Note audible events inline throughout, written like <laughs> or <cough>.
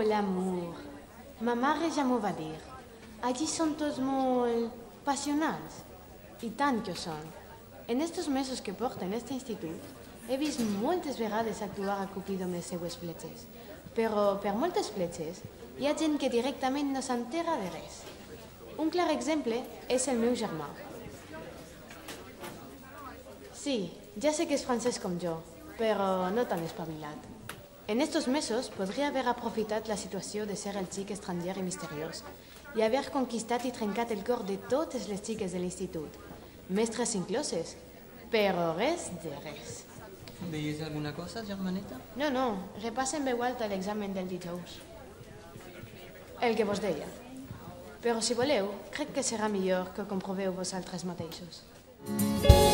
Oh, l'amour. Ma mare ja m'ho va dir. Allí són tots molt passionals. I tant que ho són. En estos mesos que porto en este institut, he vist moltes vegades actuar a Cupido amb les seues fletxes. Però per moltes fletxes hi ha gent que directament no s'entera de res. Un clar exemple és el meu germà. Sí, ja sé que és francès com jo, però no tan espavilat. En estos mesos podria haver aprofitat la situació de ser el xic estranger i misteriós i haver conquistat i trencat el cor de totes les xiques de l'institut, mestres incloses, però res de res. Deies alguna cosa, germaneta? No, no, repassen veu alta l'examen del dijous. El que vos deia. Però si voleu, crec que serà millor que comproveu vosaltres mateixos. Deixarem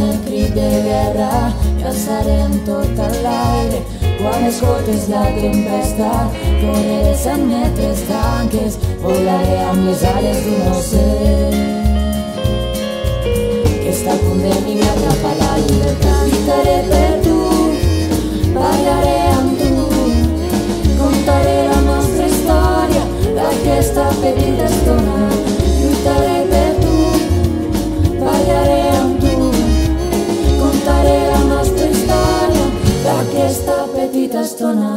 el crit de guerra i alçarem tot l'aire quan de la tempesta correré cent metres tanques volaré amb les ales d'un ocell que està a punt de migrar cap a la llibertat. Lluitaré per tu ballaré amb tu contaré la nostra història d'aquesta petita estona petita estona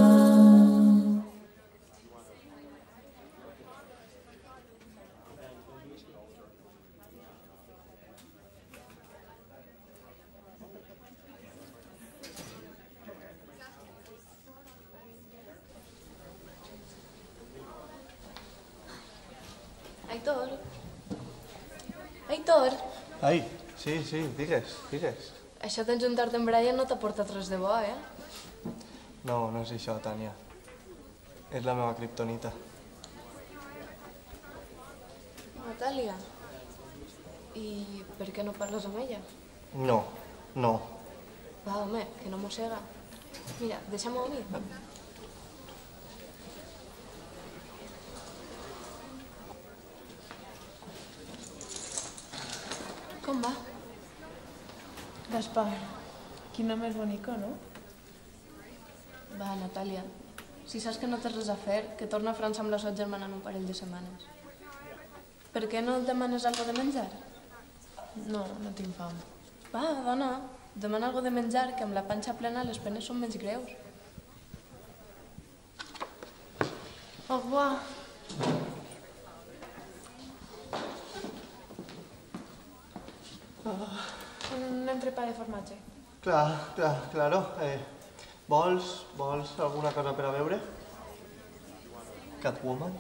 Aitor? Aitor? Ai, sí, sí, digues, digues. Això d'enjuntar-te amb Brian no t'ha portat res de bo, eh? No, no és això, Tània. És la meva kriptonita. Natàlia. I per què no parles amb ella? No, no. Va, home, que no mossega. Mira, deixa'm-ho a mi. Com va? Gaspar, quin nom més bonico, no? Va, Natàlia. Si saps que no tens res a fer, que torna a França amb la sot germana en un parell de setmanes. Per què no et demanes algo de menjar? No, no tinc fam. Va, dona, demana algo de menjar, que amb la panxa plena les penes són menys greus. Au revoir. Un entrepà de formatge. Clar, clar, claro. Eh, vols, vols alguna cosa per a veure? Catwoman?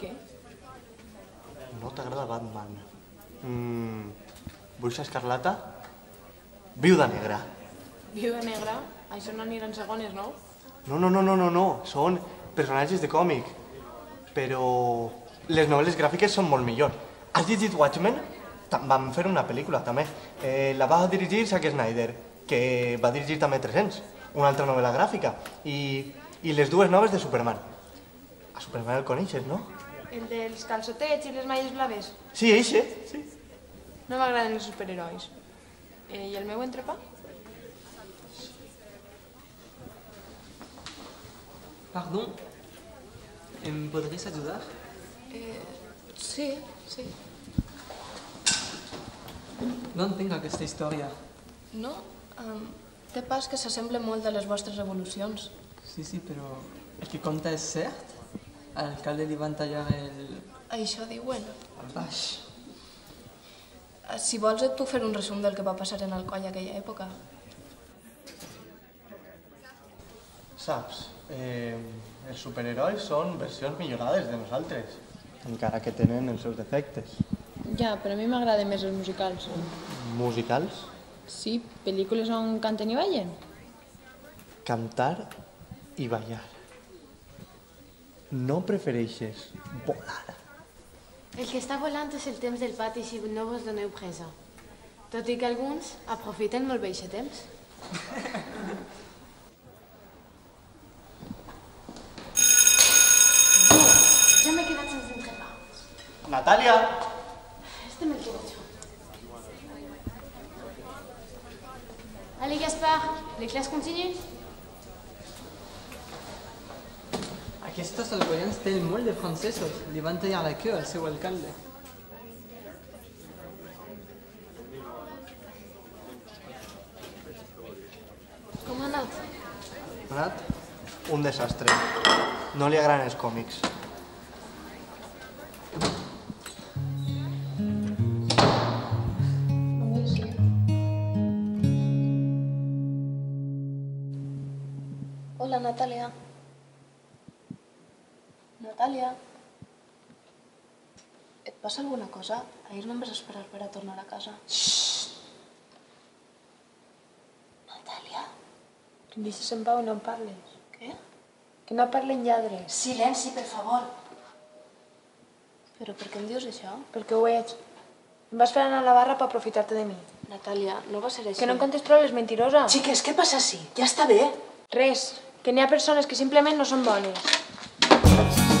Què? No t'agrada Batman? Mm, Bruixa Escarlata? Viuda Negra. Viuda negra? Això no aniran segones, no? No, no, no, no, no, no. Són personatges de còmic. Però les novel·les gràfiques són molt millor. Has llegit Watchmen? Vam fer una pel·lícula, també. Eh, la va dirigir Zack Snyder, que va dirigir també 300, una altra novel·la gràfica. I, i les dues noves de Superman. A Superman el coneixes, no? El dels calçotets i les malles blaves. Sí, eixe, sí. No m'agraden els superherois. Eh, I el meu entrepà? Pardon? Em podries ajudar? Eh, sí, sí. No entenc aquesta història. No? Um, té pas que s'assembla molt a les vostres revolucions. Sí, sí, però el que conta és cert? A l'alcalde li van tallar el... Això diuen. el baix. Eh, Si vols et puc fer un resum del que va passar en Alcoi aquella època. Saps, eh, els superherois són versions millorades de nosaltres. Encara que tenen els seus defectes. Ja, però a mi m'agraden més els musicals. Musicals, Sí, pel·lícules on canten i ballen. cantar i ballar. No prefereixes volar? El que està volant és el temps del pati si no vos doneu presa. Tot i que alguns aprofiten molt bé aquest temps. Jo, <laughs> ja m'he quedat sense entrepà. Natalia! Les classes continuent Aquests alcoians tenen molt de francesos. Li van tallar la queue al seu alcalde. Com ha anat? Ha anat un desastre. No li agraden els còmics. Cosa? Ahir no em vas esperar per a tornar a casa. Natàlia. Deixes en pau i no em parles. Què? Que no parlen lladres. Silenci, per favor. Però per què em dius això? Perquè ho veig. Em vas fer anar a la barra per aprofitar-te de mi. Natàlia, no va ser així. Que no em contes proves, mentirosa. Xiques, què passa així? Ja està bé. Res. Que n'hi ha persones que simplement no són bones.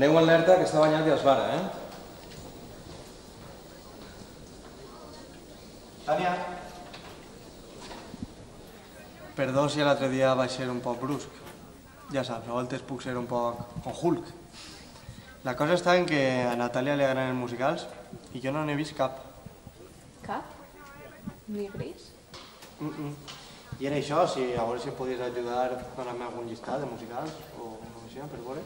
Aneu alerta que està banyat i es vara, eh? Tània! Perdó si l'altre dia vaig ser un poc brusc. Ja saps, a voltes puc ser un poc con Hulk. La cosa està en que a Natàlia li agraden els musicals i jo no n'he vist cap. Cap? Ni gris? Mm -mm. I era això, si a veure si em podies ajudar donant-me algun llistat de musicals o no sé, per veure.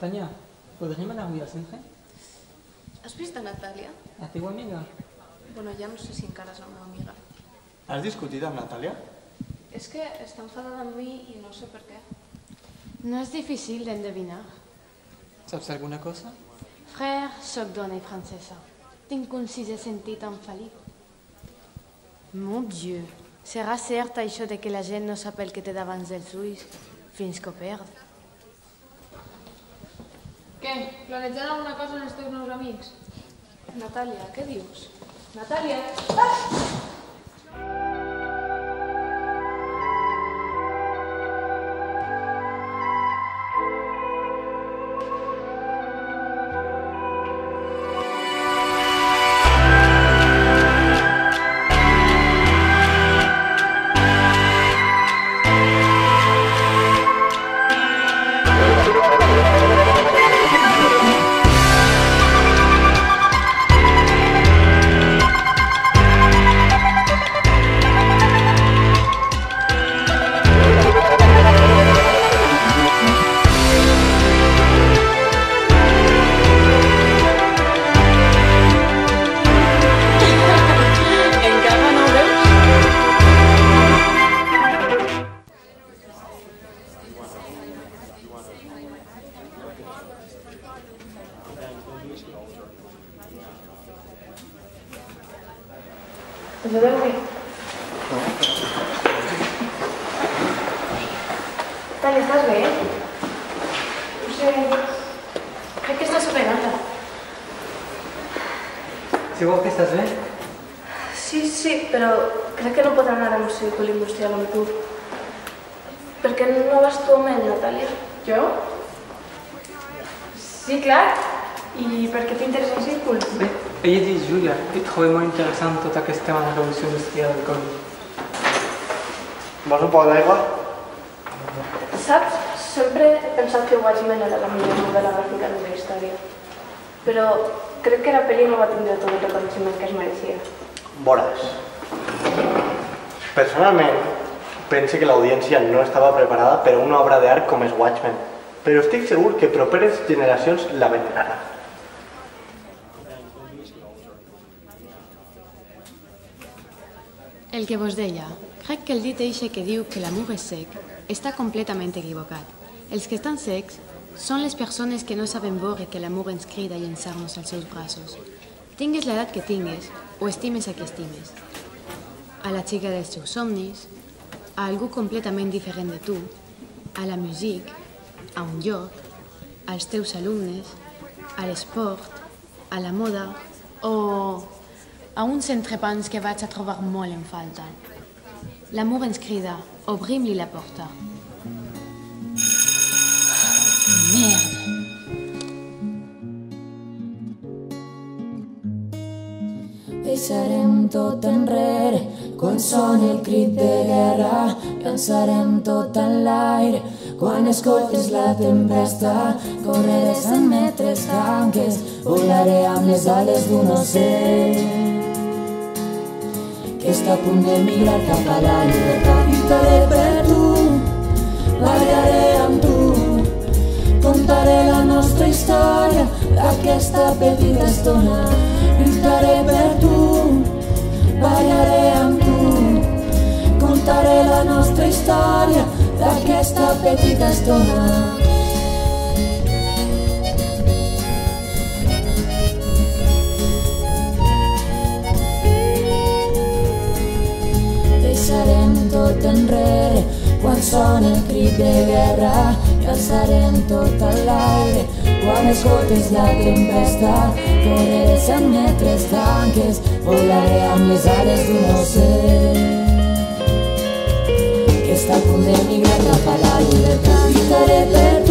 Tania, podríem anar avui al centre? Has vist a Natàlia? La teva amiga? Bueno, ja no sé si encara és la meva amiga. Has discutit amb Natàlia? És que està enfadada amb mi i no sé per què. No és difícil d'endevinar. Saps alguna cosa? Frère, sóc dona i francesa. Tinc un sisè sentit infal·lible. Mon Dieu, serà cert això de que la gent no sap el que té davant dels ulls fins que ho perd? Què? Planejant alguna cosa amb els teus nous amics? Natàlia, què dius? Natàlia! Encara Dormir? Natàlia, estàs bé? No sé... Crec que estàs fregada. Segur que estàs bé? Sí, sí, però crec que no podrà anar amb circuit industrial amb tu. Per què no vas tu amb ell, Natàlia? Jo? Sí, clar. I per què t'interessa el círcul? Bé, ella diu Júlia, i trobo molt interessant tot aquest tema de la revolució industrial del còmic. Vols un poc d'aigua? Saps? Sempre he pensat que Watchmen era la millor novel·la gràfica de la història. Però crec que la pel·li no va tindre tot el reconeixement que es mereixia. Veuràs. Personalment, pense que l'audiència no estava preparada per a una obra d'art com és Watchmen, però estic segur que properes generacions la veneraran. El que vos deia, crec que el dit eixe que diu que l'amor és sec està completament equivocat. Els que estan secs són les persones que no saben veure que l'amor ens crida a llançar-nos als seus braços. Tingues l'edat que tingues o estimes a qui estimes. A la xica dels teus somnis, a algú completament diferent de tu, a la música, a un lloc, als teus alumnes, a l'esport, a la moda o a uns entrepans que vaig a trobar molt en falta. L'amor ens crida, obrim-li la porta. Merda! Deixarem tot enrere quan sona el crit de guerra. Llançarem tot en l'aire quan escoltes la tempesta. Correré cent metres tanques, volaré amb les ales d'un ocell que està a punt de migrar cap a la llibertat. Lluitaré per tu, ballaré amb tu, contaré la nostra història d'aquesta petita estona. Lluitaré per tu, ballaré amb tu, contaré la nostra història d'aquesta petita estona. Enrere quan sona el crit de guerra i alçarem tot a l'aire quan escoltes la tempesta correré cent metres tanques volaré amb les ales d'un ocell. Que està a punt de migrar cap a la llibertat. Lluitaré per